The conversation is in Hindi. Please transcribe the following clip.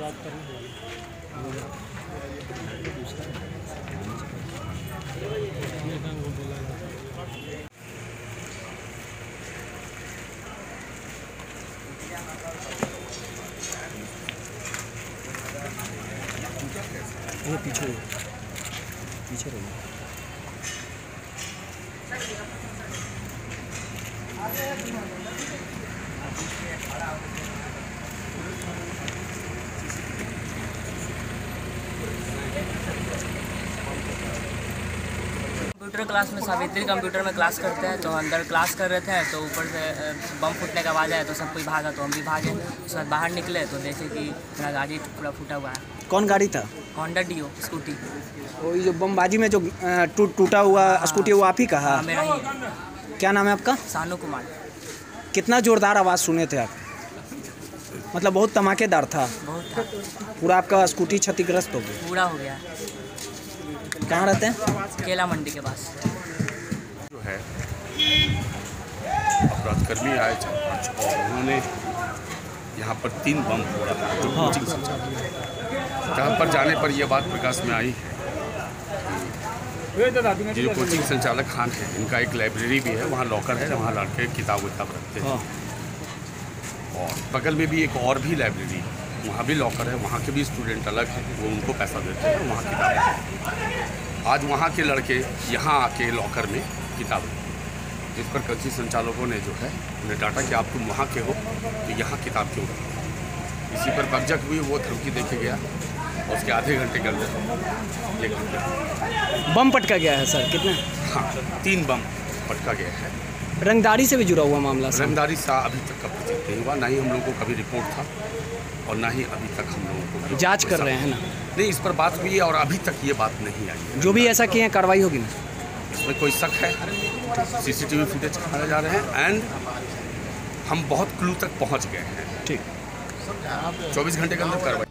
बात करूँ ये पीछे पीछे रहो कंप्यूटर क्लास में सावित्री कंप्यूटर में क्लास करते हैं तो अंदर क्लास कर रहे थे तो ऊपर से बम फूटने का आवाज़ आया तो सब कोई भागा तो हम भी भागे। उसके बाद बाहर निकले तो देखे कि मेरा गाड़ी पूरा फूटा हुआ है। कौन गाड़ी था? होंडा डीओ स्कूटी वो जो बमबाजी में जो टूट टूटा हुआ स्कूटी वो आप ही कहा हाँ मेरा ही क्या नाम है आपका? सानू कुमार। कितना जोरदार आवाज़ सुने थे आप? मतलब बहुत धमाकेदार था। बहुत था। पूरा आपका स्कूटी क्षतिग्रस्त हो गया। पूरा हो गया। कहाँ रहते हैं? केला मंडी के पास। जो है अपराधकर्मी आए चार पाँच और उन्होंने यहाँ पर तीन बम फोड़ा जो कोचिंग संचालक जहाँ पर जाने पर यह बात प्रकाश में आई है ये जो कोचिंग संचालक खान है इनका एक लाइब्रेरी भी है वहाँ लॉकर है वहाँ लड़के किताब विताब रखते हैं। हाँ। और बगल में भी एक और भी लाइब्रेरी है वहाँ भी लॉकर है वहाँ के भी स्टूडेंट अलग हैं वो उनको पैसा देते हैं वहाँ किताब है आज वहाँ के लड़के यहाँ आके लॉकर में किताब जिस पर कृषि संचालकों ने जो है उन्हें डांटा कि आप तुम वहाँ के हो तो यहाँ किताब क्यों इसी पर बकझक हुई वो धमकी देखे गया और उसके आधे घंटे के अंदर ये घंटे। बम पटका गया है सर कितना? हाँ तीन बम पटका गया है। रंगदारी से भी जुड़ा हुआ मामला रंगदारी सा अभी तक का प्रतीत नहीं हुआ ना ही हम लोगों को कभी रिपोर्ट था और ना ही अभी तक हम लोगों को जाँच कर रहे हैं ना? नहीं इस पर बात हुई है और अभी तक ये बात नहीं आई जो भी ऐसा किए हैं कार्रवाई होगी ना? इसमें कोई शक है? सीसीटीवी फुटेज खंगाले जा रहे हैं एंड हम बहुत क्लू तक पहुँच गए हैं। ठीक। 24 घंटे के अंदर कार्रवाई